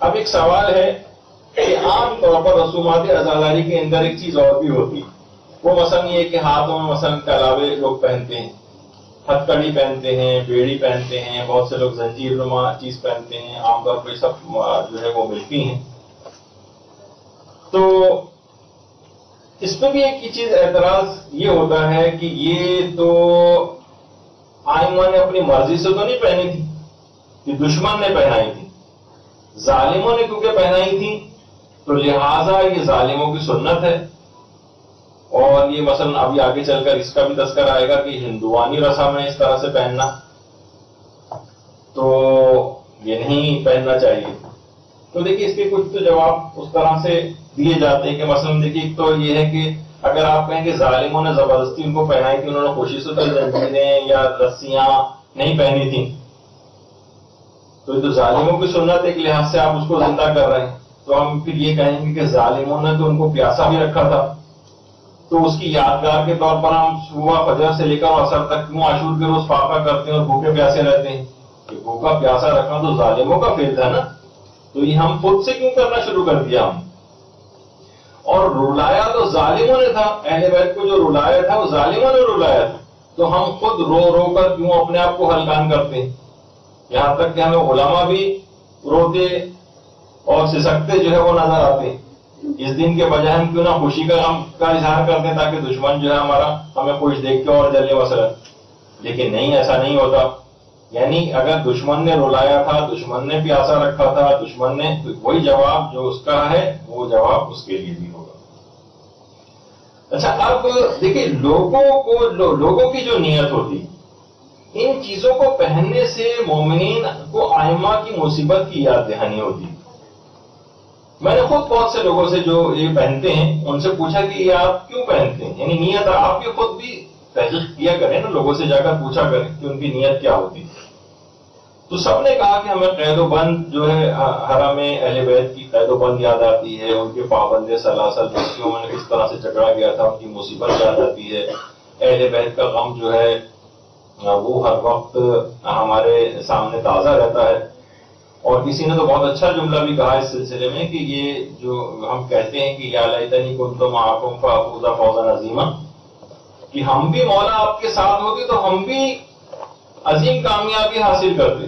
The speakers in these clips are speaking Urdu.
اب ایک سوال ہے کہ عام طور پر رسومات ازاداری کے اندر ایک چیز اور بھی ہوتی۔ وہ مثلا یہ کہ ہاتھوں میں مثلا کلاوے لوگ پہنتے ہیں، ہتھ کڑی پہنتے ہیں، بیڑی پہنتے ہیں، بہت سے لوگ زنجیر نما چیز پہنتے ہیں، عام طور پہ سب جو ہے وہ ملتی ہیں۔ تو اس میں بھی ایک چیز اعتراض یہ ہوتا ہے کہ یہ تو آئمہ نے اپنی مرضی سے تو نہیں پہنی تھی کہ دشمن نے پہنائی تھی۔ ظالموں نے کیونکہ پہنائی تھی، تو لہٰذا یہ ظالموں کی سنت ہے۔ اور یہ مثلا ابھی آگے چل کر اس کا بھی تذکر آئے گا کہ ہندوانی رسم ہے اس طرح سے پہننا۔ تو یہ نہیں پہننا چاہیے۔ تو دیکھیے اس کے کچھ تو جواب اس طرح سے دیے جاتے ہیں کہ مثلا دیکھیے ایک تو یہ ہے کہ اگر آپ کہیں کہ ظالموں نے زبردستی ان کو پہنائی تھی، انہوں نے خوشی سے زنجیریں یا رسیاں نہیں پہنی تھی تو تو ظالموں کی سنت ایک لحاظ سے آپ اس کو زندہ کر رہے ہیں، تو ہم پھر یہ کہیں گے کہ ظالموں نے تو ان کو پیاسا بھی رکھا تھا۔ تو اس کی یادگار کے طور پر ہم صبح فجر سے لے کر اثر تک کیوں عاشور کے روز فاقہ کرتے ہیں اور بھوکے پیاسے رہتے ہیں؟ کہ بھوکا پیاسا رکھنا تو ظالموں کا فیل تھا نا۔ تو یہ ہم خود سے کیوں کرنا شروع کر دیا ہم؟ اور رلایا تو ظالموں نے تھا۔ اہل بیت کو جو رلایا تھا، وہ ظالموں نے رلایا تھا۔ تو ہم خود رو رو کر کیوں اپنے آپ کو ہلکان کرتے ہیں؟ یہاں تک کہ ہمیں علماء بھی روتے اور سسکتے جو ہے وہ نظر آتے۔ اس دن کے بجائے ہم کیوں نہ خوشی کا ہم کا اظہار کرتے ہیں تاکہ دشمن جو ہے ہمارا ہمیں خوش دیکھ کے اور جلے مثلا لیکن نہیں، ایسا نہیں ہوتا۔ یعنی اگر دشمن نے رلایا تھا، دشمن نے پیاسا رکھا تھا، دشمن نے وہی جواب جو اس کا ہے، وہ جواب اس کے لیے بھی ہوگا۔ اچھا اب دیکھیے، لوگوں کو، لوگوں کی جو نیت ہوتی ان چیزوں کو پہننے سے مومنین کو آئمہ کی مصیبت کی یاد دہانی ہوتی۔ میں نے خود بہت سے لوگوں سے جو یہ پہنتے ہیں، ان سے پوچھا کہ یہ آپ کیوں پہنتے ہیں؟ یعنی نیت، آپ یہ خود بھی تحقیق کیا کریں نا، لوگوں سے جا کر پوچھا کریں کہ ان کی نیت کیا ہوتی۔ تو سب نے کہا کہ ہمیں قید و بند جو ہے حرم اہل بیت کی قید و بند یاد آتی ہے، ان کے پابند سلاسل بستیوں میں کس طرح سے چکرا گیا تھا، ان کی مصیبت یاد آتی ہے۔ اہل بیت کا غم جو ہے وہ ہر وقت ہمارے سامنے تازہ رہتا ہے۔ اور کسی نے تو بہت اچھا جملہ بھی کہا اس سلسلے میں کہ یہ جو ہم کہتے ہیں کہ یا لیتنی کنتم معاکم فافوزا فوزا عظیمہ کہ ہم بھی مولا آپ کے ساتھ ہوتے تو ہم بھی عظیم کامیابی حاصل کرتے۔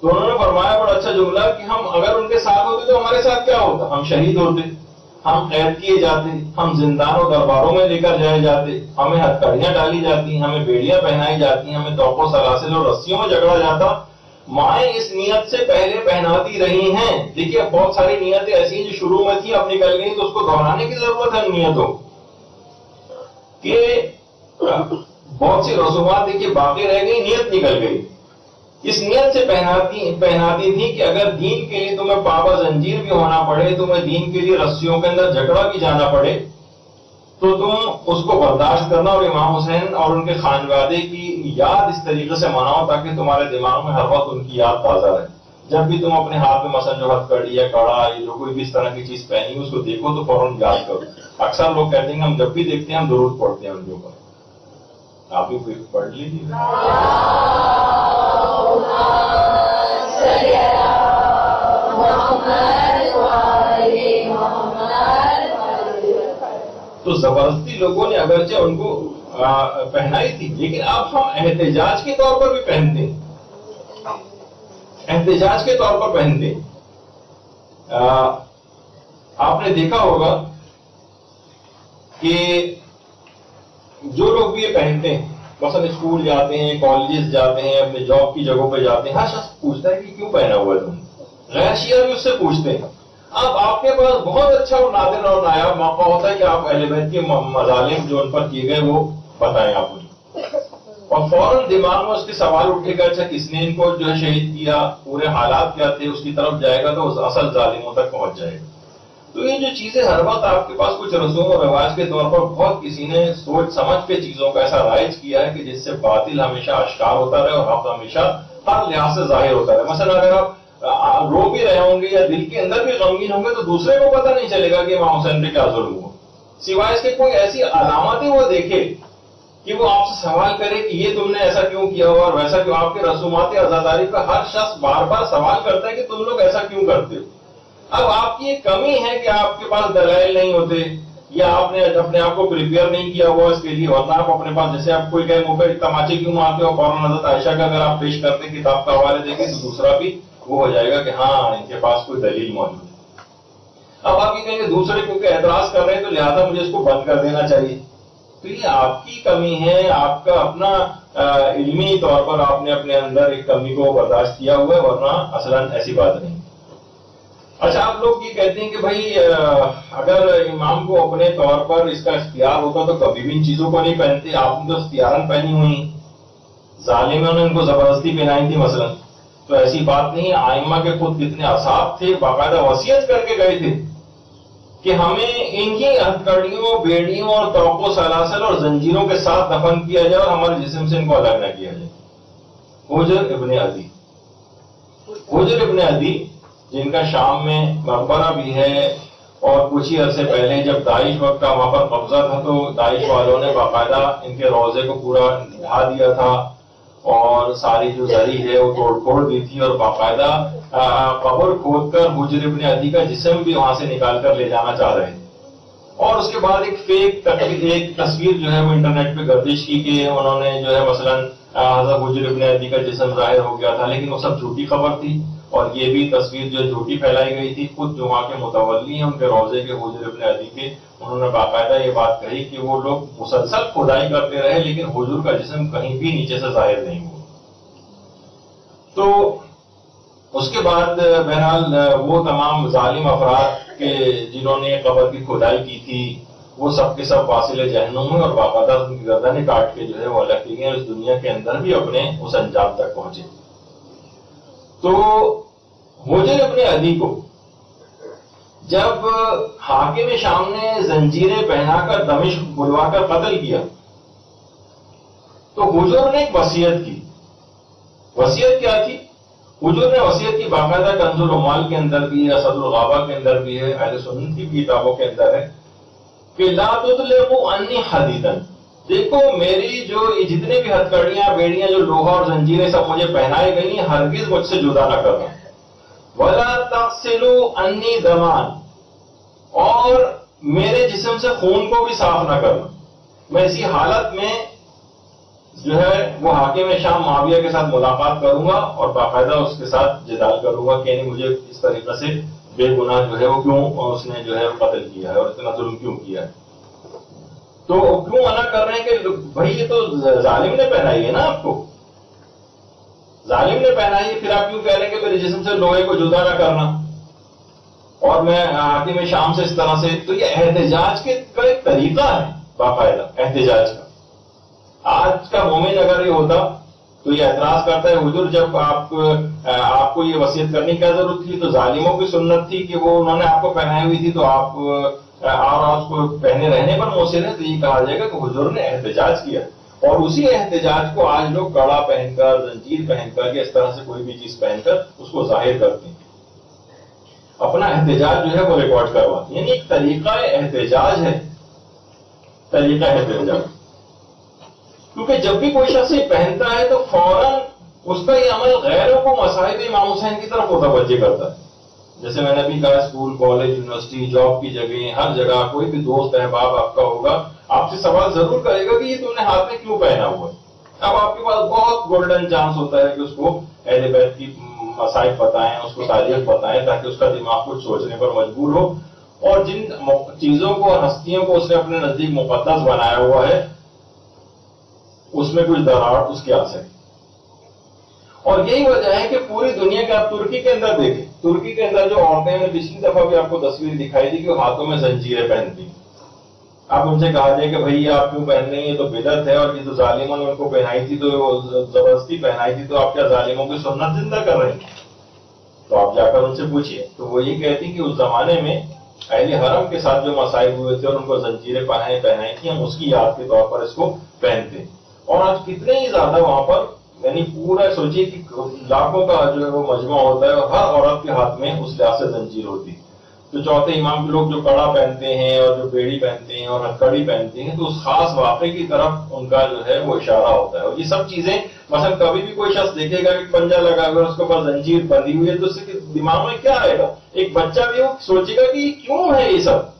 تو انہوں نے فرمایا بڑا اچھا جملہ کہ ہم اگر ان کے ساتھ ہوتے تو ہمارے ساتھ کیا ہوتا؟ ہم شہید ہوتے۔ ہم قید کیے جاتے ہم زندان و درباروں میں لے کر جائے جاتے ہمیں ہتھکڑیاں ڈالی جاتی ہمیں بیڑیاں پہنائی جاتی ہمیں توپوں سلاسل اور رسیوں میں جھگڑا جاتا۔ مائیں اس نیت سے پہلے پہناتی رہی ہیں۔ دیکھیے، بہت ساری نیتیں ایسی ہیں جو شروع میں تھی اب نکل گئی تو اس کو دہرانے کی ضرورت ہے نیتوں کہ بہت سی رسومات دیکھیے، باقی رہ گئی نیت نکل گئی۔ اس نیت سے پہناتی پہناتی تھی کہ اگر دین کے لیے تمہیں پابا زنجیر بھی ہونا پڑے، تمہیں دین کے لیے رسیوں کے اندر جھگڑا بھی جانا پڑے، تو تم اس کو برداشت کرنا اور امام حسین اور ان کے خانوادے کی یاد اس طریقے سے مناؤ تاکہ تمہارے دماغ میں ہر وقت ان کی یاد تازہ رہے۔ جب بھی تم اپنے ہاتھ میں مثلا جو ہتھ کڑی یا کڑا یا جو کوئی بھی اس طرح کی چیز پہنی، اس کو دیکھو تو فوراً یاد کرو۔ اکثر لوگ کہتے ہیں ہم جب بھی دیکھتے ہیں، ہم ضرور پڑھتے ہیں ان کے اوپر۔ آپ بھی پڑھ لیجیے۔ تو زبردستی لوگوں نے اگرچہ ان کو پہنائی تھی، لیکن اب ہم احتجاج کے طور پر بھی پہنتے ہیں۔ احتجاج کے طور پر پہنتے ہیں۔ آپ نے دیکھا ہوگا کہ جو لوگ بھی یہ پہنتے ہیں مثلا اسکول جاتے ہیں کالجز جاتے ہیں، اپنے جاب کی جگہوں پہ جاتے ہیں۔ ہر شخص پوچھتا ہے کہ کیوں پہنا ہوا ہے تم؟ غیر شیعہ بھی اس سے پوچھتے ہیں۔ اب آپ کے پاس بہت اچھا اور نادر اور نایاب موقع ہوتا ہے کہ آپ اہل بیت کے مظالم جو ان پر کیے گئے وہ بتائیں آپ اور فوراً دماغ میں اس کے سوال اٹھے گا اچھا کس نے ان کو جو ہے شہید کیا؟ پورے حالات کیا تھے؟ اس کی طرف جائے گا تو اس اصل ظالموں تک پہنچ جائے گا۔ تو یہ جو چیزیں ہر وقت آپ کے پاس کچھ رسوم و رواج کے طور پر بہت کسی نے سوچ سمجھ کے چیزوں کا ایسا رائج کیا ہے کہ جس سے باطل ہمیشہ اشکار ہوتا رہے اور حق ہمیشہ ہر لحاظ سے ظاہر ہوتا رہے۔ مثلا اگر آپ رو بھی رہے ہوں گے یا دل کے اندر بھی غمگین ہوں گے تو دوسرے کو پتہ نہیں چلے گا کہ امام حسین پہ کیا ظلم ہوا۔ سوائے اس کے کوئی ایسی علامتیں وہ دیکھے کہ وہ آپ سے سوال کرے کہ یہ تم نے ایسا کیوں کیا ہوا اور ویسا کیوں؟ آپ کے رسومات ازاداری کا ہر شخص بار بار سوال کرتا ہے کہ تم لوگ ایسا کیوں کرتے ہو؟ اب آپ کی ایک کمی ہے کہ آپ کے پاس دلائل نہیں ہوتے، یا آپ نے اپنے آپ کو پریپیئر نہیں کیا ہوا اس کے لیے ورنہ آپ اپنے پاس، جیسے آپ کوئی کہے منہ پہ تماچے کیوں مارتے ہو، فوراً حضرت عائشہ کا اگر آپ پیش کرتے کتاب کا حوالے دیکھیں تو دوسرا بھی وہ ہو جائے گا کہ ہاں ان کے پاس کوئی دلیل موجود ہے۔ اب آپ یہ کہیں گے دوسرے کیونکہ اعتراض کر رہے ہیں تو لہٰذا مجھے اس کو بند کر دینا چاہیے۔ تو یہ آپ کی کمی ہے، آپ کا اپنا علمی طور پر آپ نے اپنے اندر ایک کمی کو برداشت کیا ہوا ہے، ورنہ اصلا ایسی بات نہیں۔ اچھا آپ لوگ یہ کہتے ہیں کہ بھائی اگر امام کو اپنے طور پر اس کا اختیار ہوتا تو کبھی بھی ان چیزوں کو نہیں پہنتے۔ آپ نے تو اختیارن پہنی ہوئی ظالموں نے ان کو زبردستی پہنائی تھی مثلا۔ تو ایسی بات نہیں، آئمہ کے خود کتنے اصاب تھے، باقاعدہ وسیعت کر کے گئے تھے کہ ہمیں ان کی ہتکڑیوں بیڑیوں اور توقع سلاسل اور زنجیروں کے ساتھ دفن کیا جائے اور ہمارے جسم سے ان کو الگ نہ کیا جائے۔ حجر ابن عدی۔ حجر ابن عدی جن کا شام میں مقبرہ بھی ہے اور کچھ ہی عرصے پہلے جب داعش وقت کا وہاں پر قبضہ تھا تو داعش والوں نے باقاعدہ ان کے روزے کو پورا ڈھا دیا تھا اور ساری جو زری ہے وہ توڑ پھوڑ دی تھی اور باقاعدہ قبر کھود کر حجر ابن عدی کا جسم بھی وہاں سے نکال کر لے جانا چاہ رہے تھے اور اس کے بعد ایک فیک ایک تصویر جو ہے وہ انٹرنیٹ پہ گردش کی کہ انہوں نے جو ہے مثلا حضرت حجر ابن عدی کا جسم ظاہر ہو گیا تھا، لیکن وہ سب جھوٹی خبر تھی۔ اور یہ بھی تصویر جو جھوٹی پھیلائی گئی تھی، خود جو وہاں کے متولی ہیں، ان کے روزے کے حجر ابن عدی کے۔ انہوں نے باقاعدہ یہ بات کہی کہ وہ لوگ مسلسل کھدائی کرتے رہے، لیکن حضور کا جسم کہیں بھی نیچے سے ظاہر نہیں ہوا۔ تو اس کے بعد، بہرحال، وہ تمام ظالم افراد کے جنہوں نے قبر کی کھدائی کی تھی، وہ سب کے سب فاصل جہنم ہوئے اور باقاعدہ ان کی گردنیں کاٹ کے جو ہے وہ الگ کی گئے اس دنیا کے اندر بھی اپنے اس انجام تک پہنچے۔ تو مجھے اپنے عدی کو جب حاکم شام نے زنجیریں پہنا کر دمش بلوا کر قتل کیا، تو حجور نے ایک وسیعت کی۔ وسیعت کیا تھی؟ حجور نے وسیعت کی، باقاعدہ کنز العمال کے اندر بھی ہے اسد الغابہ کے اندر بھی ہے، اہل سنت کی کتابوں کے اندر ہے کہ لا تطلقوا انی حدیدن۔ دیکھو، میری جو جتنے بھی ہتکڑیاں بیڑیاں، جو لوہا اور زنجیریں سب مجھے پہنائی گئی ہیں، ہرگز مجھ سے جدا نہ کرنا ولا تقسلوا انی دمان اور میرے جسم سے خون کو بھی صاف نہ کرنا میں اسی حالت میں جو ہے، وہ حاکم شام معاویہ کے ساتھ ملاقات کروں گا اور باقاعدہ اس کے ساتھ جدال کروں گا کہ یعنی مجھے اس طریقے سے بے گناہ جو ہے وہ کیوں، اور اس نے جو ہے قتل کیا ہے اور اتنا ظلم کیوں کیا ہے۔ تو کیوں منع کر رہے ہیں کہ بھائی یہ تو ظالم نے پہنائی ہے نا آپ کو؟ ظالم نے پہنائی ہے، پھر آپ کیوں کہہ رہے ہیں کہ میرے جسم سے لوہے کو جدا نہ کرنا؟ اور میں حاکم شام سے اس طرح سے، تو یہ احتجاج کے کا ایک طریقہ ہے باقاعدہ، احتجاج کا۔ آج کا مومن اگر یہ ہوتا، تو یہ اعتراض کرتا ہے، حضور جب آپ آپ کو یہ وصیت کرنے کی کیا ضرورت تھی؟ تو ظالموں کی سنت تھی کہ وہ انہوں نے آپ کو پہنائی ہوئی تھی، تو آپ اور اس کو پہنے رہنے پر مؤثر ہے تو یہ کہا جائے گا کہ حضور نے احتجاج کیا اور اسی احتجاج کو آج لوگ کڑا پہن کر، زنجیر پہن کر یا اس طرح سے کوئی بھی چیز پہن کر اس کو ظاہر کرتے ہیں۔ اپنا احتجاج جو ہے وہ ریکارڈ کرواتے ہیں۔ یعنی ایک طریقہ احتجاج ہے۔ طریقہ احتجاج۔ کیونکہ جب بھی کوئی شخص یہ پہنتا ہے تو فوراً اس کا یہ عمل غیروں کو مساحب امام حسین کی طرف متوجہ کرتا ہے۔ جیسے میں نے ابھی کہا، اسکول، کالج، یونیورسٹی، جاب کی جگہ ہر جگہ کوئی بھی دوست، احباب آپ کا ہوگا، آپ سے سوال ضرور کرے گا کہ یہ تم نے ہاتھ میں کیوں پہنا ہوا ہے؟ اب آپ کے پاس بہت گولڈن چانس ہوتا ہے کہ اس کو اہل بیت کی مسائل بتائیں، اس کو تاریخ بتائیں تاکہ اس کا دماغ کچھ سوچنے پر مجبور ہو۔ اور جن چیزوں کو اور ہستیوں کو اس نے اپنے نزدیک مقدس بنایا ہوا ہے، اس میں کچھ دراڑ اس کے آ سکے اور یہی وجہ ہے کہ پوری دنیا کے آپ ترکی کے اندر دیکھیں۔ ترکی کے اندر جو عورتیں ہیں، پچھلی دفعہ بھی آپ کو تصویر دکھائی تھی کہ ہاتھوں میں زنجیریں پہنتی آپ ان سے کہا جائے کہ بھائی، آپ کیوں پہن رہے ہیں؟ یہ تو بدت ہے اور یہ تو ظالموں نے ان کو پہنائی تھی تو زبردستی پہنائی تھی تو آپ کیا ظالموں کی سنت زندہ کر رہے ہیں؟ تو آپ جا کر ان سے پوچھیے تو وہ یہ کہتی کہ اس زمانے میں اہل حرم کے ساتھ جو مسائل ہوئے تھے اور ان کو زنجیریں پہنائے پہنائی تھی ہم اس کی یاد کے طور پر اس کو پہنتے اور آج کتنے ہی زیادہ وہاں پر یعنی پورا سوچیے کہ لاکھوں کا جو ہے وہ مجموعہ ہوتا ہے اور ہر عورت کے ہاتھ میں اس لحاظ سے زنجیر ہوتی تو چوتھے امام کے لوگ جو کڑا پہنتے ہیں اور جو بیڑی پہنتے ہیں اور کڑی پہنتے ہیں، تو اس خاص واقعے کی طرف ان کا جو ہے وہ اشارہ ہوتا ہے۔ اور یہ سب چیزیں، مثلا کبھی بھی کوئی شخص دیکھے گا کہ پنجہ لگا ہوا اس کے اوپر زنجیر بندی ہوئی ہے، تو اس کے دماغ میں کیا آئے گا؟ ایک بچہ بھی سوچے گا کہ کیوں ہے یہ سب؟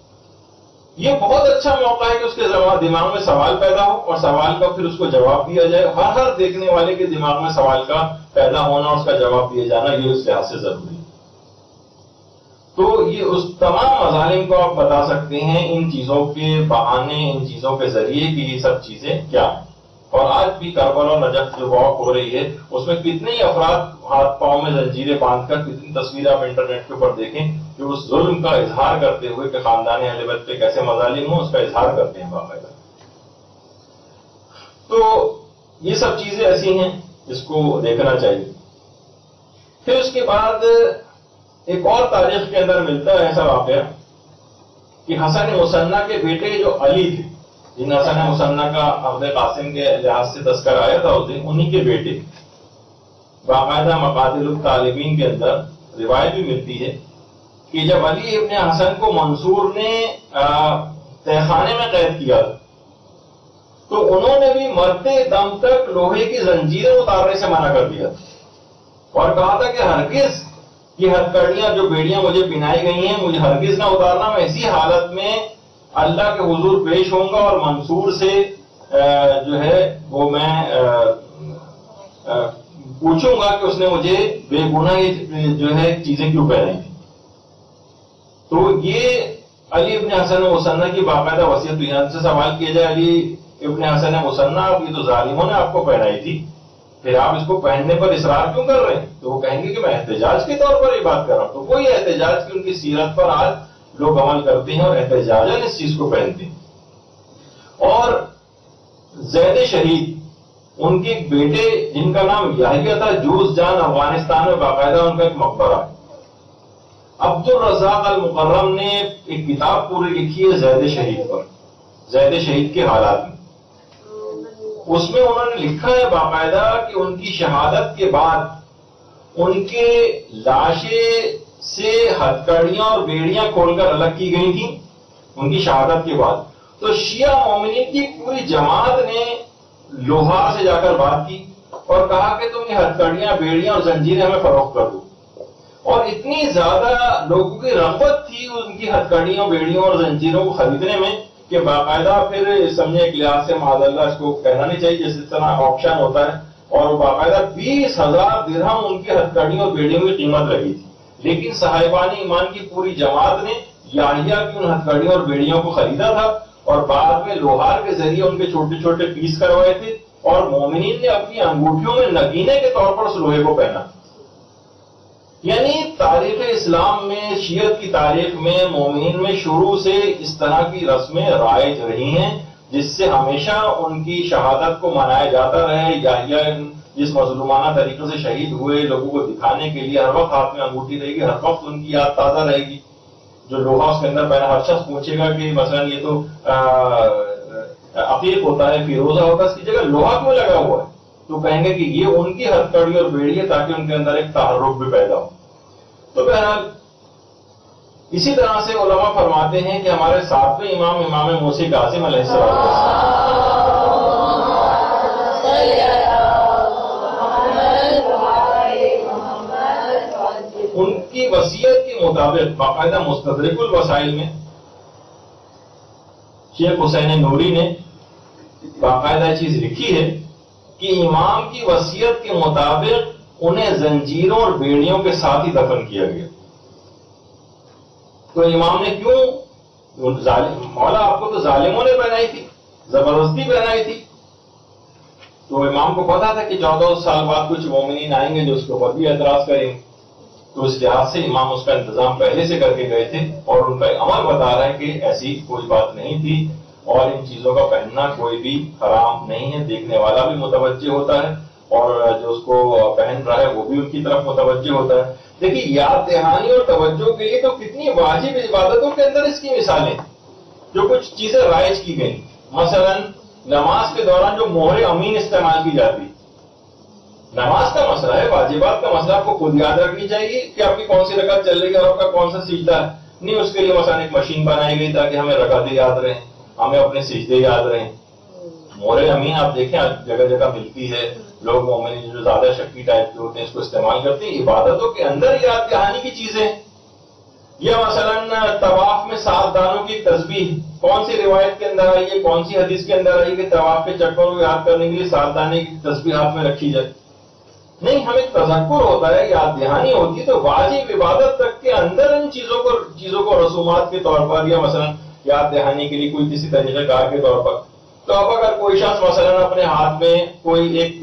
یہ بہت اچھا موقع ہے کہ اس کے دماغ میں سوال پیدا ہو اور سوال کا پھر اس کو جواب دیا جائے۔ ہر ہر دیکھنے والے کے دماغ میں سوال کا پیدا ہونا اور اس کا جواب دیا جانا یہ اس لحاظ سے ضروری ہے۔ تو یہ اس تمام مظالم کو آپ بتا سکتے ہیں ان چیزوں کے بہانے، ان چیزوں کے ذریعے کہ یہ سب چیزیں کیا ہیں۔ اور آج بھی کربل اور نجف جو واک ہو رہی ہے، اس میں کتنے ہی افراد ہاتھ پاؤں میں زنجیریں باندھ کر کتنی تصویر آپ انٹرنیٹ کے اوپر دیکھیں۔ کہ اس ظلم کا اظہار کرتے ہوئے کہ خاندان اہل بیت پہ کیسے مظالم ہوں، اس کا اظہار کرتے ہیں باقاعدہ۔ تو یہ سب چیزیں ایسی ہیں جس کو دیکھنا چاہیے۔ پھر اس کے بعد ایک اور تاریخ کے اندر ملتا ہے ایسا واقعہ کہ حسن مسنہ کے بیٹے جو علی تھے، جن حسن مسنہ کا عبد قاسم کے لحاظ سے تذکر آیا تھا اس دن انہی کے بیٹے۔ باقاعدہ مقادل الطالبین کے اندر روایت بھی ملتی ہے۔ کہ جب علی ابن حسن کو منصور نے تہخانے میں قید کیا، تو انہوں نے بھی مرتے دم تک لوہے کی زنجیریں اتارنے سے منع کر دیا۔ اور کہا تھا کہ ہرگز یہ ہتکڑیاں جو بیڑیاں مجھے پنائی گئی ہیں، مجھے ہرگز نہ اتارنا، میں اسی حالت میں اللہ کے حضور پیش ہوں گا اور منصور سے جو ہے، وہ میں پوچھوں گا کہ اس نے مجھے بے گناہ جو ہے، چیزیں کیوں پہنائی۔ تھی تو یہ علی ابن حسن مسنہ کی باقاعدہ وسیعت یہاں سے سوال کیا جائے علی ابن حسن مسنہ یہ تو ظالموں نے آپ کو پہنائی تھی۔ پھر آپ اس کو پہننے پر اصرار کیوں کر رہے ہیں؟ تو وہ کہیں گے کہ میں احتجاج کے طور پر یہ بات کر رہا ہوں۔ تو کوئی احتجاج کی ان کی سیرت پر آج لوگ عمل کرتے ہیں اور احتجاجن اس چیز کو پہنتے ہیں۔ اور زید شہید، ان کے بیٹے، جن کا نام یاہیا تھا جوز جان افغانستان میں باقاعدہ ان کا ایک مقبرہ۔ ہے عبد الرزاق المکرم نے ایک کتاب پوری لکھی ہے زید شہید پر، زید شہید کے حالات میں۔ اس میں انہوں نے لکھا ہے باقاعدہ کہ ان کی شہادت کے بعد ان کے لاشیں سے ہتکڑیاں اور بیڑیاں کھول کر الگ کی گئی تھیں ان کی شہادت کے بعد۔ تو شیعہ مومنین کی پوری جماعت نے لوہار سے جا کر بات کی اور کہا کہ تم یہ ہتکڑیاں بیڑیاں اور زنجیریں ہمیں فروخت کر دو۔ اور اتنی زیادہ لوگوں کی رغبت تھی ان کی ہتکڑیوں بیڑیوں اور زنجیروں کو خریدنے میں کہ باقاعدہ پھر سمجھے ایک لحاظ سے معذ اللہ اس کو کہنا نہیں چاہیے، جس طرح آپشن ہوتا ہے۔ اور باقاعدہ بیس ہزار درہم ان کی ہتکڑیوں اور بیڑیوں کی قیمت رہی تھی۔ لیکن صاحبان ایمان کی پوری جماعت نے یاہیا کی ان ہتھکڑیوں اور بیڑیوں کو خریدا تھا اور بعد میں لوہار کے ذریعے ان کے چھوٹے چھوٹے پیس کروائے تھے اور مومنین نے اپنی انگوٹھیوں میں نگینے کے طور پر اس لوہے کو پہنا۔ تھا یعنی تاریخ اسلام میں، شیعت کی تاریخ میں، مومنین میں شروع سے اس طرح کی رسمیں رائج رہی ہیں، جس سے ہمیشہ ان کی شہادت کو منایا جاتا رہے، یا جس مظلومانہ طریقے سے شہید ہوئے لوگوں کو دکھانے کے لیے، ہر وقت ہاتھ میں انگوٹھی رہے گی، ہر وقت ان کی یاد تازہ رہے گی۔ جو لوہا اس کے اندر پہنا ہر شخص پوچھے گا کہ مثلا یہ تو عقیق ہوتا ہے، فیروزہ ہوتا ہے، اس کی جگہ لوہا کیوں لگا ہوا ہے؟ تو کہیں گے کہ یہ ان کی ہتھ کڑی اور بیڑی ہے تاکہ ان کے اندر ایک تحرک بھی پیدا ہو۔ تو بہرحال، اسی طرح سے علماء فرماتے ہیں کہ ہمارے ساتویں امام امام موسی قاسم علیہ السلام۔ ان کی وسیعت کے مطابق باقاعدہ مستدرک الوسائل میں شیخ حسین نوری نے باقاعدہ چیز لکھی ہے۔ کہ امام کی وسیعت کے مطابق انہیں زنجیروں اور بیڑیوں کے ساتھ ہی دفن کیا گیا۔ تو امام نے کیوں؟ مولا آپ کو تو ظالموں نے پہنائی تھی، زبردستی پہنائی تھی۔ تو امام کو پتا تھا کہ چودہ سال بعد کچھ مومنین آئیں گے جو اس کے اوپر بھی اعتراض کریں۔ گے تو اس لحاظ سے امام اس کا انتظام پہلے سے کر کے گئے تھے اور ان کا عمل بتا رہا ہے کہ ایسی کوئی بات نہیں تھی۔ اور ان چیزوں کا پہننا کوئی بھی حرام نہیں ہے۔ دیکھنے والا بھی متوجہ ہوتا ہے اور جو اس کو پہن رہا ہے وہ بھی ان کی طرف متوجہ ہوتا ہے۔ دیکھیے، یاد دہانی اور توجہ کے لیے تو کتنی واجب عبادتوں کے اندر اس کی مثالیں جو کچھ چیزیں رائج کی گئی مثلا، نماز کے دوران جو مہر امین استعمال کی جاتی۔ نماز کا مسئلہ ہے، واجبات کا مسئلہ آپ کو خود یاد رکھنی چاہیے کہ آپ کی کون سی رکعت چل رہی ہے اور آپ کا کون سا سیدھا ہے۔ نہیں، اس کے لیے مثلا ایک مشین بنائی گئی تاکہ ہمیں رکعتیں یاد رہیں۔ ہمیں اپنے سجدے یاد رہیں۔ مورے امین، آپ دیکھیں جگہ جگہ ملتی ہے۔ لوگ مومن جو زیادہ شکی ٹائپ کے ہوتے ہیں، اس کو استعمال کرتے ہیں۔ عبادتوں کے اندر یاد دہانی کی چیزیں۔ یا مثلا طواف میں سات دانوں کی تصویر کون سی روایت کے اندر آئی ہے؟ کون سی حدیث کے اندر آئی کہ طواف کے چکروں کو یاد کرنے کے لیے سات دانے کی تصویر ہاتھ میں رکھی جائے؟ نہیں، ہمیں تذکر ہوتا ہے، یاد دہانی ہوتی ہے۔ تو واجب عبادت تک کے اندر ان چیزوں کو چیزوں کو رسومات کے طور پر، یا مثلا یاد دہانی کے لیے کوئی کسی طریقہ کار کے طور پر۔ تو اب اگر کوئی شخص مثلا اپنے ہاتھ میں کوئی ایک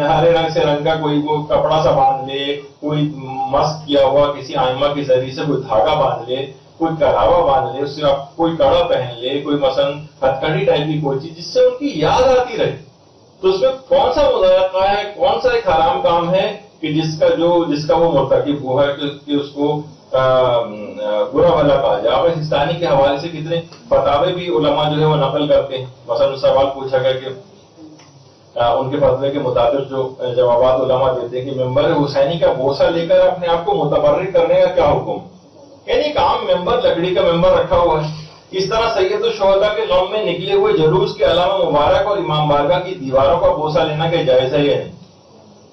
ہرے رنگ سے رنگ کا کوئی کپڑا سا باندھ لے، کوئی مسک کیا ہوا، کسی آئمہ کے ذریعے سے کوئی دھاگا باندھ لے، کوئی کراوا باندھ لے، اس سے آپ کوئی کڑا پہن لے، کوئی مثلا ہتکڑی ٹائپ کی کوئی چیز، جس سے ان کی یاد آتی رہے۔ تو اس میں کون سا مذائقہ ہے؟ کون سا ایک حرام کام ہے کہ جس کا جو، جس کا وہ مرتکب ہوا ہے کہ اس کو برا بھلا کہا جائے۔ آپ ہندوستانی کے حوالے سے کتنے فتوے بھی علماء جو ہے وہ نقل کرتے ہیں۔ مثلا سوال پوچھا گیا کہ ان کے فتوے کے مطابق جو جوابات علماء دیتے ہیں کہ ممبر حسینی کا بوسا لے کر اپنے آپ کو متبرک کرنے کا کیا حکم؟ یعنی کام ممبر لکڑی کا ممبر رکھا ہوا ہے۔ اس طرح سید الشہدہ کے غم میں نکلے ہوئے جلوس کے علامہ مبارک اور امام بارگاہ کی دیواروں کا بوسا لینا کہ جائز ہے یا نہیں؟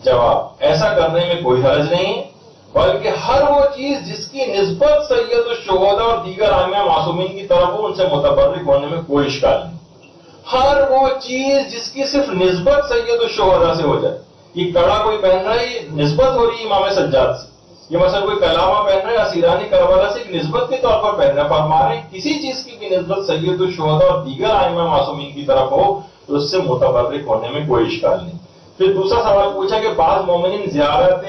جواب، ایسا کرنے میں کوئی حرج نہیں ہے۔ بلکہ ہر وہ چیز جس کی نسبت سید الشہدہ اور دیگر عامیہ معصومین کی طرف ہو، ان سے متبرک ہونے میں کوئی اشکال نہیں۔ ہر وہ چیز جس کی صرف نسبت سید الشہدہ سے ہو جائے۔ یہ کڑا کوئی پہن رہا ہے، یہ نسبت ہو رہی ہے امام سجاد سے۔ یہ مثلا کوئی کلامہ پہن رہا ہے، اسیرانی کربلا سے ایک نسبت کے طور پر پہن رہا ہے۔ پر ہمارے کسی چیز کی بھی نسبت سید الشہدہ اور دیگر عائمہ معصومین کی طرف ہو، تو اس سے متبرک ہونے میں کوئی اشکال نہیں۔ پھر دوسرا سوال پوچھا کہ بعض مومنین زیارت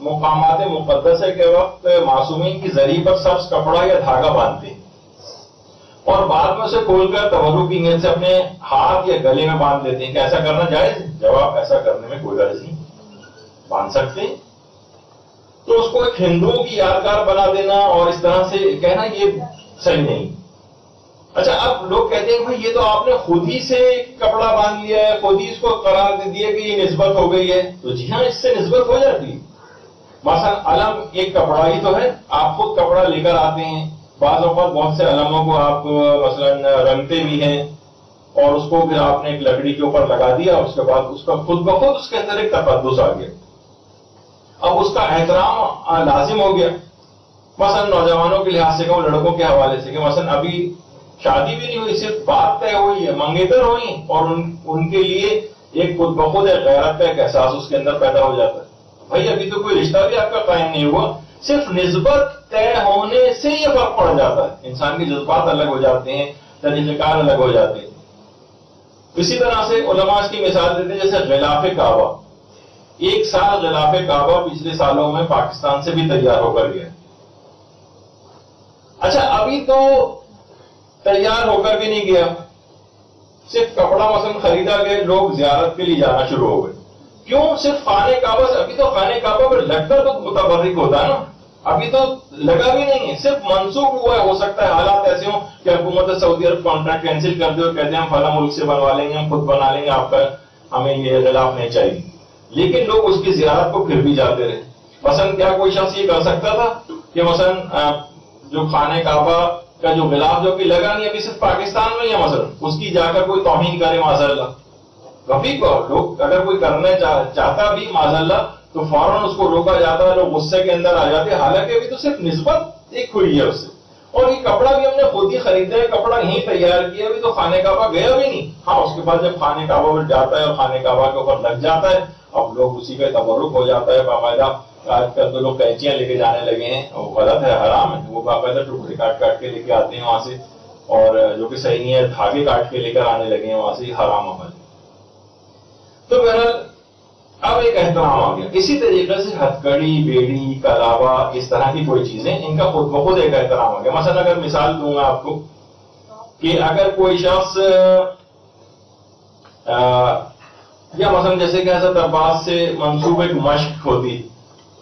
مقامات مقدسے کے وقت معصومین کی ذریعے پر سبز کپڑا یا دھاگا باندھتے اور بعد میں اسے کھول کر تورو کی نیت سے اپنے ہاتھ یا گلے میں باندھ دیتے ہیں کہ ایسا کرنا جائز؟ جواب، ایسا کرنے میں کوئی غرض نہیں۔ باندھ سکتے تو اس کو ایک ہندوؤں کی یادگار بنا دینا اور اس طرح سے کہنا یہ صحیح نہیں۔ اچھا اب لوگ کہتے ہیں بھائی یہ تو آپ نے خود ہی سے کپڑا باندھ لیا ہے، خود ہی اس کو قرار دے دیا کہ یہ نسبت ہو گئی ہے۔ تو جی ہاں اس سے نسبت ہو جاتی ہے۔ مثلا علم ایک کپڑا ہی تو ہے۔ آپ خود کپڑا لے کر آتے ہیں۔ بعض اوقات بہت سے علموں کو آپ، مثلا، رنگتے بھی ہیں اور اس کو پھر آپ نے ایک لکڑی کے اوپر لگا دیا، اس کے بعد اس کا خود بخود اس کے اندر ایک تقدس آ گیا۔ اب اس کا احترام لازم ہو گیا۔ مثلا نوجوانوں کے لحاظ سے کہوں، لڑکوں کے حوالے سے کہ مثلا ابھی شادی بھی نہیں ہوئی، صرف بات طے ہوئی ہے منگیتر ہوئی اور ان کے لیے ایک خود بخود غیرت کا ایک احساس اس کے اندر پیدا ہو جاتا ہے۔ بھائی، ابھی تو کوئی رشتہ بھی آپ کا قائم نہیں ہوا، صرف نسبت طے ہونے سے یہ فرق پڑ جاتا ہے۔ انسان کے جذبات الگ ہو جاتے ہیں طریقہ کار الگ ہو جاتے ہیں۔ اسی طرح سے علماء اس کی مثال دیتے ہیں، جیسے غلاف کعبہ۔ ایک سال غلاف کعبہ پچھلے سالوں میں پاکستان سے بھی تیار ہو کر گیا۔ اچھا ابھی تو تیار ہو کر بھی نہیں گیا۔ صرف کپڑا مثلا خریدا گیا، لوگ زیارت کے لیے جانا شروع ہو گئے۔ کیوں صرف خانے کعبہ سے؟ ابھی تو خانے کعبہ پر لگ کر تو متبرک ہوتا ہے نا۔ ابھی تو لگا بھی نہیں ہے، صرف منسوخ ہوا ہے۔ ہو سکتا ہے حالات ایسے ہوں کہ حکومت سعودی عرب کانٹریکٹ کینسل کر دے اور کہتے ہیں ہم فلاں ملک سے بنوا لیں گے، ہم خود بنا لیں گے، آپ کا ہمیں یہ خلاف نہیں چاہیے۔ لیکن لوگ اس کی زیارت کو پھر بھی جاتے رہے۔ مثلا کیا کوئی شخص یہ کر سکتا تھا کہ مثلا جو خانے کعبہ کا جو غلاف جو کہ لگا نہیں، ابھی صرف پاکستان میں یا مثلا، اس کی جا کر کوئی توہین کرے معذر اللہ کبھی کو لوگ اگر کوئی کرنا چاہتا بھی معذ اللہ تو فوراً اس کو روکا جاتا ہے، لوگ غصے کے اندر آ جاتے حالانکہ ابھی تو صرف نسبت ایک ہوئی ہے اس سے۔ اور یہ کپڑا بھی ہم نے خود ہی خریدا ہے، کپڑا یہیں تیار کیا ابھی تو خانے کعبہ گیا بھی نہیں۔ ہاں اس کے بعد جب خانے کعبہ پر جاتا ہے اور خانے کعبہ کے اوپر لگ جاتا ہے، اب لوگ اسی کا تبرک ہو جاتا ہے۔ باقاعدہ آج کل تو لوگ کینچیاں لے کے جانے لگے ہیں۔ وہ غلط ہے، حرام ہے۔ وہ باقاعدہ ٹکڑے کاٹ کاٹ کے لے کے آتے ہیں وہاں سے۔ اور جو کہ صحیح نہیں ہے، دھاگے کاٹ کے لے کر آنے لگے ہیں وہاں سے حرام عمل تو بہرحال اب ایک احترام آ گیا اسی طریقے سے ہتکڑی بیڑی، کلاوا، اس طرح کی کوئی چیزیں ان کا خود بخود ایک احترام آ گیا۔ مثلا اگر مثال دوں گا آپ کو کہ اگر کوئی شخص یا مثلا جیسے کہ حضرت عباس سے منصوب ایک مشق ہوتی۔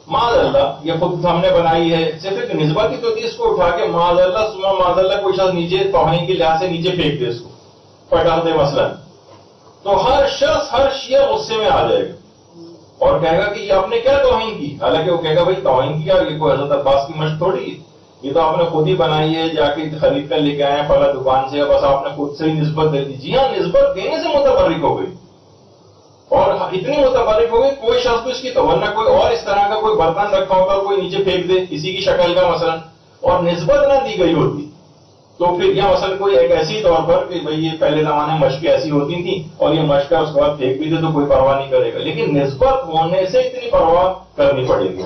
ماض اللہ، یہ خود ہم نے بنائی ہے۔ صرف ایک نسبت ہی تو اس کو اٹھا کے ماض اللہ سما ماض اللہ، کوئی شخص نیچے توہین کے لحاظ سے نیچے پھینک دے اس کو۔ پٹا دے مثلا۔ تو ہر شخص ہر شیعہ غصے میں آ جائے گا۔ اور کہے گا کہ یہ آپ نے کیا توہین کی؟ حالانکہ وہ کہے گا بھائی توہین کیا؟ یہ کوئی حضرت عباس کی مشق تھوڑی یہ تو آپ نے خود ہی بنائی ہے، جا کے خرید کر لے کے آئے ہیں، پہلا دکان سے۔ بس آپ نے خود سے ہی نسبت دے دی۔ جی ہاں نسبت دینے سے متبرک ہو گئی۔ اور اتنی متبرک ہو گئی، کوئی شخص اس کی تو ورنہ کوئی اور اس طرح کا کوئی برتن رکھا ہوگا، کوئی نیچے پھینک دے کسی کی شکل کا مثلا۔ اور نسبت نہ دی گئی ہوتی۔ تو پھر یہ مثلا کوئی ایک ایسی طور پر کہ بھئی یہ پہلے زمانے مشقیں ایسی ہوتی تھیں اور یہ مشق اس کے بعد پھینک بھی دے تو کوئی پرواہ نہیں کرے گا۔ لیکن نسبت ہونے سے اتنی پرواہ کرنی پڑے گی۔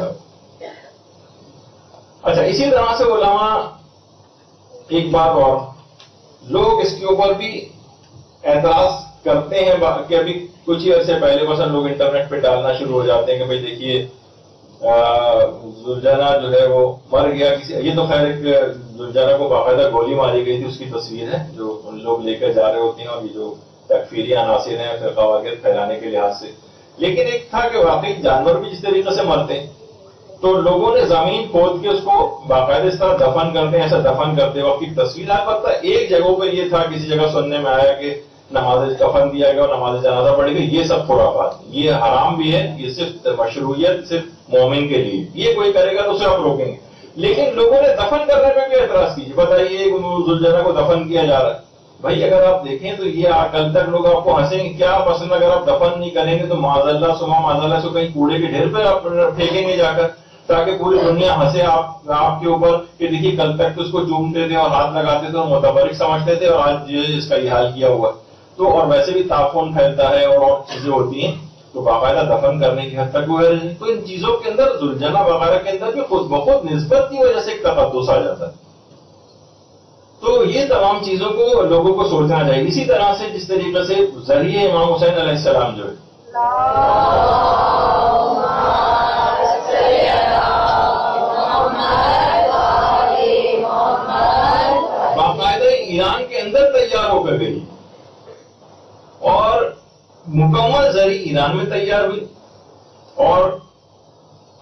اچھا اسی طرح سے علماء، ایک بات اور، لوگ اس کے اوپر بھی اعتراض کرتے ہیں، کہ ابھی کچھ ہی عرصے پہلے مثلا لوگ انٹرنیٹ پہ ڈالنا شروع ہو جاتے ہیں کہ بھئی دیکھیے زلجانہ جو ہے وہ مر گیا۔ کسی یہ تو خیر ایک زلجانہ کو باقاعدہ گولی ماری گئی تھی، اس کی تصویر ہے جو ان لوگ لے کر جا رہے ہوتے ہیں اور یہ جو تکفیری عناصر ہیں، فرقہ واقع پھیلانے کے لحاظ سے۔ لیکن ایک تھا کہ واقعی جانور بھی جس طریقے سے مرتے ہیں، تو لوگوں نے زمین کھود کے اس کو باقاعدہ اس طرح دفن کرتے ہیں، ایسا دفن کرتے وقت کی تصویر۔ آپ پتہ ایک جگہوں پہ یہ تھا، کسی جگہ سننے میں آیا کہ نماز کفن دیا گیا اور نماز جنازہ پڑے گی یہ سب خرافات یہ حرام بھی ہے، یہ صرف مشروعیت، صرف مومن کے لیے۔ یہ کوئی کرے گا تو اسے آپ روکیں گے۔ لیکن لوگوں نے دفن کرنے پہ بھی اعتراض کیجیے بتائیے زلجنا کو دفن کیا جا رہا ہے۔ بھائی، اگر آپ دیکھیں تو یہ کل تک لوگ آپ کو ہنسیں گے۔ کیا پسند اگر آپ دفن نہیں کریں گے تو معذ اللہ سما معذ اللہ سے کہیں کوڑے کے ڈھیر پہ آپ پھینکیں گے جا کر، تاکہ پوری دنیا ہنسے۔ آپ آپ کے اوپر کہ دیکھیے، کل تک تو اس کو چومتے تھے اور ہاتھ لگاتے تھے اور متبرک سمجھتے تھے اور آج اس کا یہ حال کیا ہوا تو اور ویسے بھی تعفن پھیلتا ہے اور اور چیزیں ہوتی ہیں۔ تو باقاعدہ دفن کرنے کی حد تک وہ تو ان چیزوں کے اندر زلجنا وغیرہ کے اندر بھی خود بخود نسبت کی وجہ سے ایک تقدس آ جاتا ہے۔ تو یہ تمام چیزوں کو لوگوں کو سوچنا چاہیے۔ اسی طرح سے جس طریقے سے ذریعے امام حسین علیہ السلام جو ہے۔ باقاعدہ ایران کے اندر تیار ہو کر گئی۔ اور مکمل زری ایران میں تیار ہوئی اور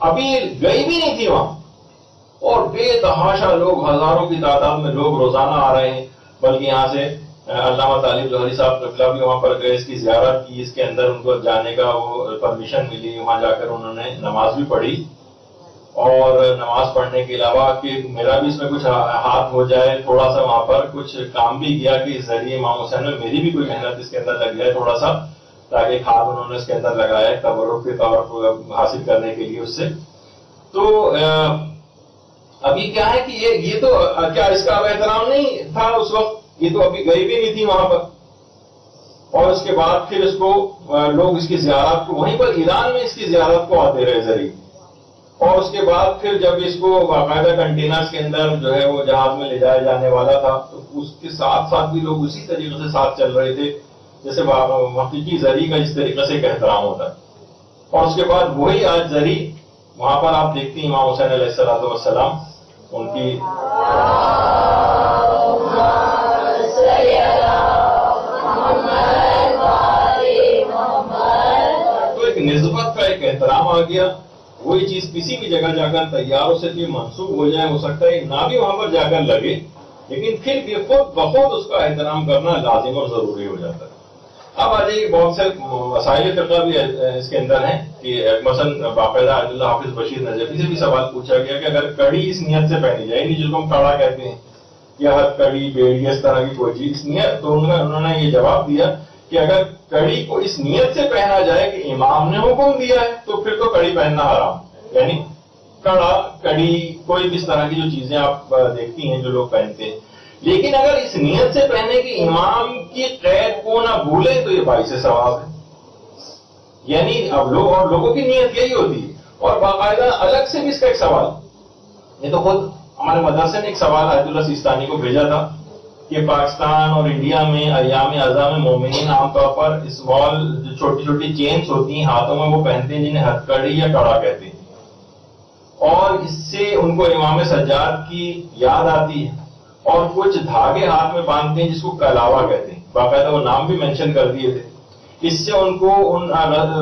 ابھی گئی بھی نہیں تھی وہاں اور بے تحاشا لوگ، ہزاروں کی تعداد میں لوگ روزانہ آ رہے ہیں، بلکہ یہاں سے علامہ طالب جوہری صاحب قبلہ بھی وہاں پر گئے، اس کی زیارت کی، اس کے اندر ان کو جانے کا وہ پرمیشن ملی، وہاں جا کر انہوں نے نماز بھی پڑھی اور نماز پڑھنے کے علاوہ کہ میرا بھی اس میں کچھ ہاتھ ہو جائے، تھوڑا سا وہاں پر کچھ کام بھی کیا کہ اس ذریعے امام حسین میں میری بھی کوئی محنت اس کے اندر لگ جائے، تھوڑا سا تاکہ کھاد انہوں نے اس کے اندر لگایا تبرک کے طور حاصل کرنے کے لیے اس سے۔ تو ابھی کیا ہے کہ یہ یہ تو، کیا اس کا اب احترام نہیں تھا اس وقت؟ یہ تو ابھی گئی بھی نہیں تھی وہاں پر۔ اور اس کے بعد پھر اس کو لوگ اس کی زیارت کو، وہیں پر ایران میں اس کی زیارت کو آتے رہے ذریعے۔ اور اس کے بعد پھر جب اس کو باقاعدہ کنٹینرز کے اندر جو ہے وہ جہاز میں لے جایا جانے والا تھا، تو اس کے ساتھ ساتھ بھی لوگ اسی طریقے سے ساتھ چل رہے تھے۔ جیسے حقیقی زری کا اس طریقے سے ایک احترام ہوتا ہے اور اس کے بعد وہی آج زری وہاں پر آپ دیکھتے ہیں امام حسین علیہ السلام والسلام، ان کی تو ایک نسبت کا ایک احترام آ گیا۔ وہی چیز کسی بھی جگہ جا کر تیاروں سے بھی منسوخ ہو جائے، ہو سکتا ہے، نہ بھی وہاں پر جا کر لگے، لیکن پھر بھی خود بخود اس کا احترام کرنا لازم اور ضروری ہو جاتا ہے۔ اب آ جائیے بہت سے مسائل فرقہ بھی اس کے اندر ہیں کہ مثلا باقاعدہ اللہ حافظ بشیر نجفی سے بھی سوال پوچھا گیا کہ اگر کڑی اس نیت سے پہنی جائے یعنی نہیں جس کو ہم کڑا کہتے ہیں، یا ہر کڑی بیڑی، اس طرح کی کوئی چیز نیت، تو انہوں نے یہ جواب دیا کہ اگر کڑی کو اس نیت سے پہنا جائے کہ امام نے حکم دیا ہے، تو پھر تو کڑی پہننا حرام۔ یعنی کڑا کڑی کوئی بھی اس طرح کی جو چیزیں آپ دیکھتی ہیں جو لوگ پہنتے ہیں لیکن اگر اس نیت سے پہنے کہ امام کی قید کو نہ بھولے تو یہ باعث ثواب ہے۔ یعنی اب لوگ اور لوگوں کی نیت یہی ہوتی ہے۔ اور باقاعدہ الگ سے بھی اس کا ایک سوال۔ یہ تو خود ہمارے مدرسے نے ایک سوال حید اللہ سیستانی کو بھیجا تھا کہ پاکستان اور انڈیا میں ایام اعظام مومنین عام طور پر اسمال جو چھوٹی چھوٹی چینز ہوتی ہیں، ہاتھوں میں وہ پہنتے ہیں، جنہیں ہتھ کڑی یا کڑا کہتے ہیں۔ اور اس سے ان کو امام سجاد کی یاد آتی ہے۔ اور کچھ دھاگے ہاتھ میں باندھتے ہیں، جس کو کلاوا کہتے ہیں۔ باقاعدہ وہ نام بھی مینشن کر دیے تھے۔ اس سے ان کو ان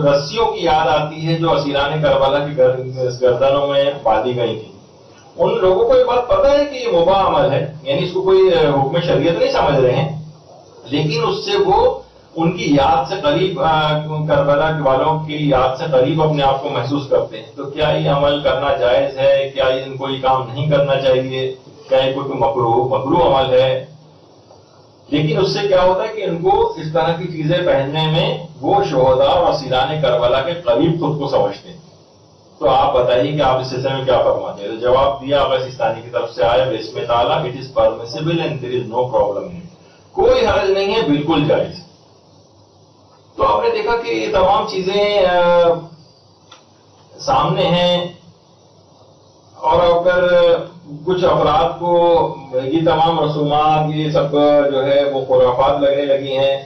رسیوں کی یاد آتی ہے جو اسیران کربلا کی گردنوں میں باندھی گئی تھی۔ ان لوگوں کو یہ بات پتا ہے کہ یہ مباح عمل ہے یعنی اس کو کوئی حکم شریعت نہیں سمجھ رہے ہیں۔ لیکن اس سے وہ ان کی یاد سے قریب کربلا والوں کی یاد سے قریب اپنے آپ کو محسوس کرتے ہیں۔ تو کیا یہ عمل کرنا جائز ہے؟ کیا ان کو یہ کام نہیں کرنا چاہیے؟ کیا کوئی مکرو مکرو عمل ہے۔ لیکن اس سے کیا ہوتا ہے کہ ان کو اس طرح کی چیزیں پہننے میں وہ شہدا اور سیران کربلا کے قریب خود کو سمجھتے ہیں۔ تو آپ بتائیے کہ آپ اس سلسلے میں کیا فرماتے ہیں؟ جواب دیا سستانی کی طرف سے آیا اس میں تعالیٰ it is permissible and there is no problem کوئی حرج نہیں ہے، بالکل جائز۔ تو آپ نے دیکھا کہ یہ تمام چیزیں سامنے ہیں۔ اور اگر کچھ افراد کو یہ تمام رسومات، یہ سب جو ہے وہ خرافات لگنے لگی ہیں۔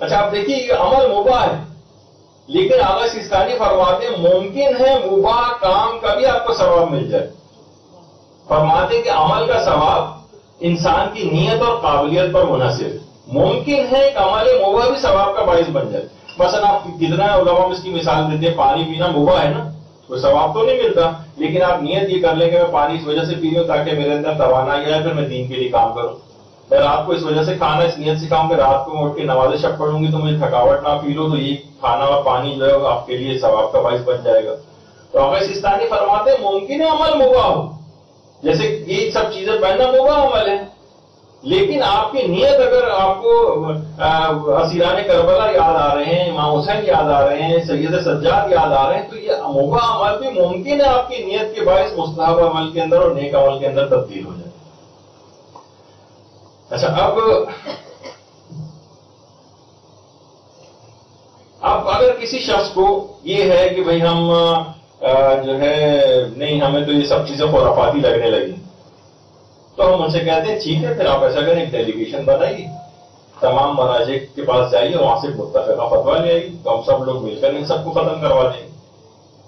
اچھا آپ دیکھیے، یہ عمل مباح ہے۔ لیکن آغا سستانی فرماتے ممکن ہے مباح کام کا بھی آپ کو ثواب مل جائے۔ فرماتے کہ عمل کا ثواب انسان کی نیت اور قابلیت پر منحصر۔ ممکن ہے کہ عمل مباح بھی ثواب کا باعث بن جائے۔ مثلا آپ کتنا علماء اس کی مثال دیتے ہیں، پانی پینا مباح ہے نا۔ کوئی ثواب تو نہیں ملتا، لیکن آپ نیت یہ کر لیں کہ میں پانی اس وجہ سے پی رہی ہوں تاکہ میرے اندر توانائی آئے، پھر میں دین کے لیے کام کروں۔ میں رات کو اس وجہ سے کھانا، اس نیت سے کھاؤں کہ رات کو اٹھ کے نماز شب پڑھوں گی تو مجھے تھکاوٹ نہ فیل ہو، تو یہ کھانا اور پانی جو ہے آپ کے لیے ثواب کا باعث بن جائے گا۔ تو اگر سستانی فرماتے ہیں ممکن ہے عمل مباح ہو۔ جیسے یہ سب چیزیں پہننا مباح عمل ہے۔ لیکن آپ کی نیت اگر آپ کو اسیران کربلا یاد آ رہے ہیں، امام حسین یاد آ رہے ہیں، سید سجاد یاد آ رہے ہیں، تو یہ مباح عمل بھی ممکن ہے آپ کی نیت کے باعث مستحب عمل کے اندر اور نیک عمل کے اندر تبدیل ہو جائے۔ اچھا اب اب اگر کسی شخص کو یہ ہے کہ بھئی ہم جو ہے، نہیں، ہمیں تو یہ سب چیزیں خرافاتی لگنے لگی۔ تو ہم ان سے کہتے ہیں، ٹھیک ہے، پھر آپ ایسا کریں، ایک ڈیلیگیشن بنائیے۔ تمام مراجع کے پاس جائیے، وہاں سے متفقہ فتوا لے آئیے۔ تو ہم سب لوگ مل کر ان سب کو ختم کروا دیں گے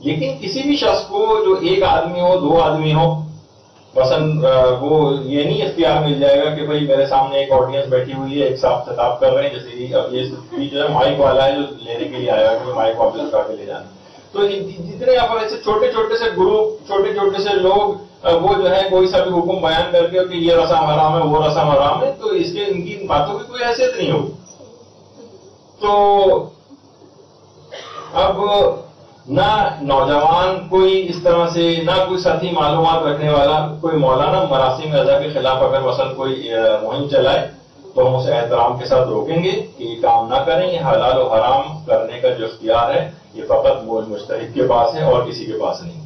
لیکن کسی بھی شخص کو جو ایک آدمی ہو، دو آدمی ہو پسند وہ یہ نہیں اختیار مل جائے گا کہ بھائی میرے سامنے ایک آڈینس بیٹھی ہوئی ہے، ایک صاحب خطاب کر رہے ہیں، جیسے اب یہ جو ہے مائک والا ہے جو لینے کے لیے آیا کہ مائک واپس کر کے لے جانا۔ تو جتنے یہاں پر ایسے چھوٹے چھوٹے سے گروپ چھوٹے چھوٹے سے لوگ وہ جو ہے کوئی سا بھی حکم بیان کر کے کہ یہ رسم حرام ہے، وہ رسم حرام ہے، تو اس کے ان کی باتوں کی کوئی حیثیت نہیں ہوگی۔ تو اب نہ نوجوان کوئی اس طرح سے، نہ کوئی ساتھی معلومات رکھنے والا، کوئی مولانا مراسم رضا کے خلاف اگر مثلا کوئی مہم چلائے، تو ہم اسے احترام کے ساتھ روکیں گے کہ یہ کام نہ کریں، یہ حلال و حرام کرنے کا جو اختیار ہے، یہ فقط مشترک کے پاس ہے اور کسی کے پاس نہیں۔